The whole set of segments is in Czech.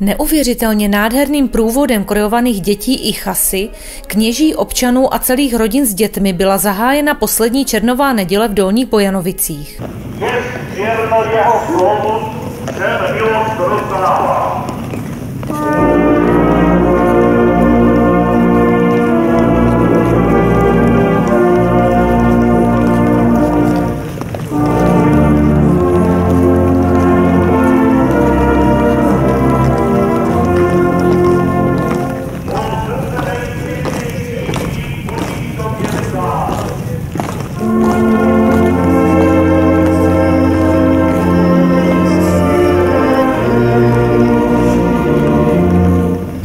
Neuvěřitelně nádherným průvodem krojovaných dětí i chasy, kněží, občanů a celých rodin s dětmi byla zahájena poslední černová neděle v Dolních Bojanovicích. Věř jeho slovu.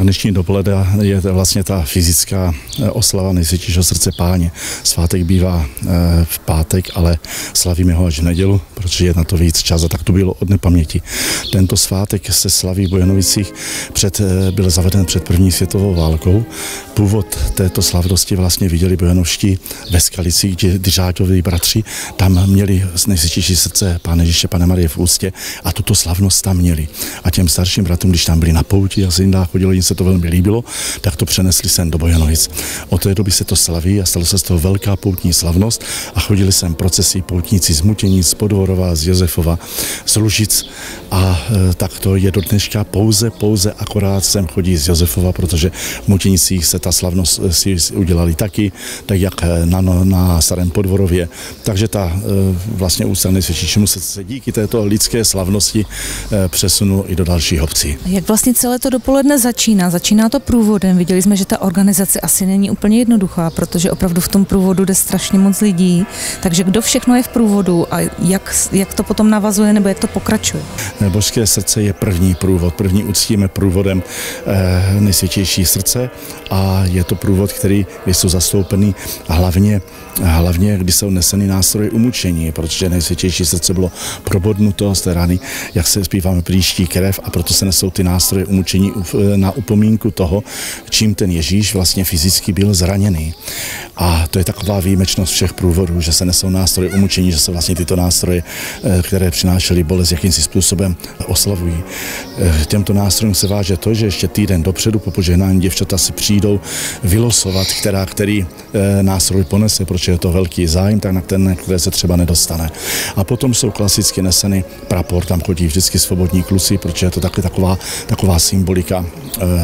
Dnešní dopoledne je vlastně ta fyzická eh, oslava nejsvětějšího srdce páně. Svátek bývá eh, v pátek, ale slavíme ho až v nedělu, protože je na to víc čas a tak to bylo od nepaměti. Tento svátek se slaví v Bojanovicích před, eh, byl zaveden před první světovou válkou. Původ této slavnosti vlastně viděli Bojanovští ve Skalicích, kde Dyžáťovi bratři tam měli nejsvětější srdce Páne Ježíše, Pane Marie v ústě a tuto slavnost tam měli. A těm starším bratům, když tam byli na pouti a zindách chodilo, jim se to velmi líbilo, tak to přenesli sem do Bojanovic. Od té doby se to slaví a stalo se z toho velká poutní slavnost a chodili sem procesy poutníci z Mutění, z Podvorova, z Josefova, z Lužic a e, tak to je do dneška pouze, pouze akorát sem chodí z Josefova, protože v Mutěnicích se ta slavnost e, si udělali taky, tak jak e, na, na Starém Podvorově. Takže ta vlastně ústa nejsvědčíčemu se, se díky této lidské slavnosti přesunul i do dalších obcí. Jak vlastně celé to dopoledne začíná? Začíná to průvodem. Viděli jsme, že ta organizace asi není úplně jednoduchá, protože opravdu v tom průvodu jde strašně moc lidí. Takže kdo všechno je v průvodu a jak, jak to potom navazuje nebo jak to pokračuje? Božské srdce je první průvod. První uctíme průvodem eh, nejsvětější srdce a je to průvod, který je jsou zastoupený hlavně, hlavně, kdy jsou neseny nástroje umučení, protože nejsvětější srdce bylo probodnuto z té rány, jak se zpíváme příští krev a proto se nesou ty nástroje umučení na upomínku toho, čím ten Ježíš vlastně fyzicky byl zraněný. A to je taková výjimečnost všech průvodů, že se nesou nástroje umučení, že se vlastně tyto nástroje, eh, které přinášely bolest, jakýmsi způsobem oslavují. Eh, těmto nástrojům se váže to, že ještě týden dopředu po požehnání děvčata si přijdou vylosovat, která, který eh, nástroj ponese, protože je to velký zájem, tak na ten, které se třeba nedostane. A potom jsou klasicky neseny prapor, tam chodí vždycky svobodní kluci, protože je to taky taková, taková symbolika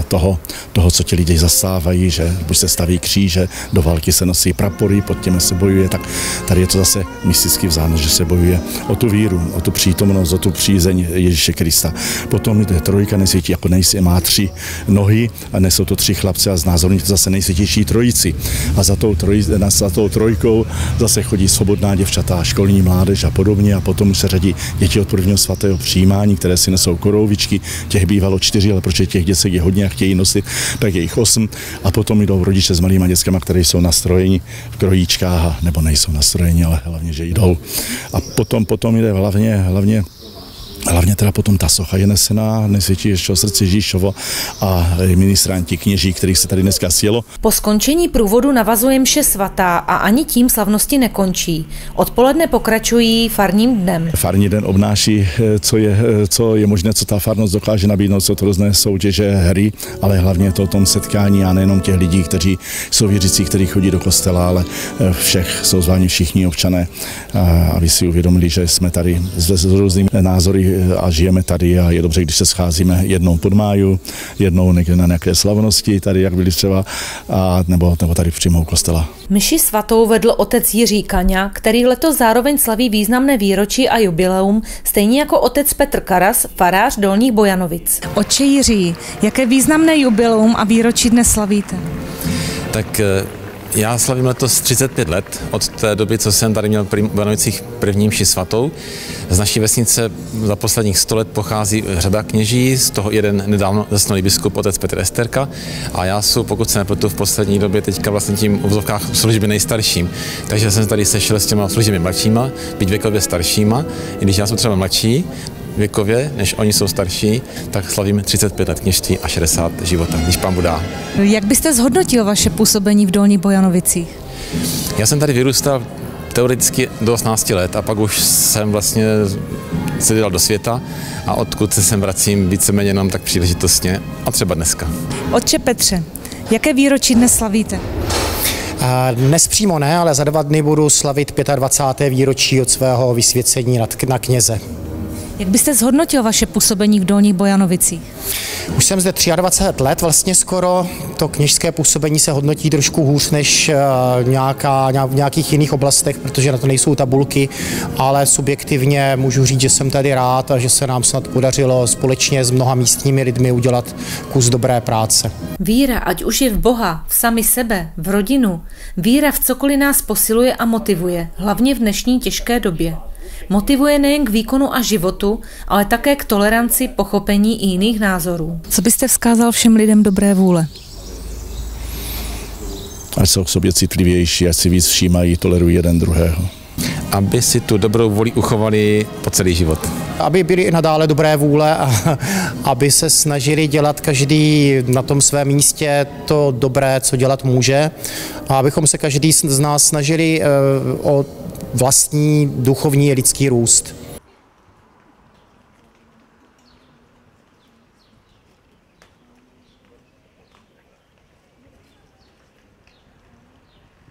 toho, toho, co ti lidi zastávají, že buď se staví kříže, do války se nosí prapory, pod těmi se bojuje, tak tady je to zase mysticky vzáno, že se bojuje o tu víru, o tu přítomnost, o tu přízeň Ježíše Krista. Potom je trojka nesvětí jako nejsi, má tři nohy a nesou to tři chlapce a znázorní to zase nejsvětější trojici. A za tou, troj, za tou trojkou zase chodí svobodná děvčata, školní mládež a podobně a potom se řadí děti od prvního svatého přijímání, které si nesou korouvičky, těch bývalo čtyři, ale protože těch děcek je hodně a chtějí nosit, tak je jich osm a potom jdou rodiče s malými dětskami, které jsou nastrojeni v krojíčkách, nebo nejsou nastrojeni, ale hlavně, že jdou. A potom, potom jde hlavně, hlavně Hlavně teda potom ta socha je nesená nejsvětějšího srdce Ježíšovo a ministranti kněží, kterých se tady dneska sjelo. Po skončení průvodu navazuje mše svatá a ani tím slavnosti nekončí. Odpoledne pokračují farním dnem. Farní den obnáší, eh, co je, eh, co je možné, co ta farnost dokáže nabídnout, jsou to různé soutěže, hry, ale hlavně to o tom setkání a nejenom těch lidí, kteří jsou věřící, kteří chodí do kostela, ale eh, všech jsou zváni všichni občané, aby si uvědomili, že jsme tady s různými názory a žijeme tady a je dobře, když se scházíme jednou pod máju, jednou někde na nějaké slavnosti, tady jak byli třeba, a, nebo, nebo tady v přímou kostela. Myši svatou vedl otec Jiří Kaňa, který letos zároveň slaví významné výročí a jubileum, stejně jako otec Petr Karas, farář Dolních Bojanovic. Oče Jiří, jaké významné jubileum a výročí dnes slavíte? Tak eh, já slavím letos 35 let od té doby, co jsem tady měl v Banovicích první mši svatou. Z naší vesnice za posledních 100 let pochází řada kněží, z toho jeden nedávno zasnulý biskup otec Petr Esterka a já jsem, pokud se nepletu, v poslední době teďka vlastně tím v úzovkách služby nejstarším. Takže jsem tady sešel s těma službami mladšíma, být věkově staršíma, i když já jsem třeba mladší, věkově, než oni jsou starší, tak slavím 35 let kněžství a 60 života, když pán Budá. Jak byste zhodnotil vaše působení v Dolní Bojanovicích? Já jsem tady vyrůstal teoreticky do 18 let a pak už jsem vlastně se dělal do světa a odkud se sem vracím víceméně jenom tak příležitostně a třeba dneska. Otče Petře, jaké výročí dnes slavíte? Dnes přímo ne, ale za dva dny budu slavit 25. výročí od svého vysvěcení na kněze. Jak byste zhodnotil vaše působení v Dolních Bojanovicích? Už jsem zde 23 let, vlastně skoro to kněžské působení se hodnotí trošku hůř než eh, nějaká, v nějakých jiných oblastech, protože na to nejsou tabulky, ale subjektivně můžu říct, že jsem tady rád a že se nám snad podařilo společně s mnoha místními lidmi udělat kus dobré práce. Víra, ať už je v Boha, v sami sebe, v rodinu, víra v cokoliv nás posiluje a motivuje, hlavně v dnešní těžké době. Motivuje nejen k výkonu a životu, ale také k toleranci, pochopení i jiných názorů. Co byste vzkázal všem lidem dobré vůle? Ať jsou k sobě citlivější, ať si víc všímají, tolerují jeden druhého. Aby si tu dobrou vůli uchovali po celý život. Aby byli i nadále dobré vůle a aby se snažili dělat každý na tom svém místě to dobré, co dělat může. A abychom se každý z nás snažili eh, o vlastní duchovní lidský růst.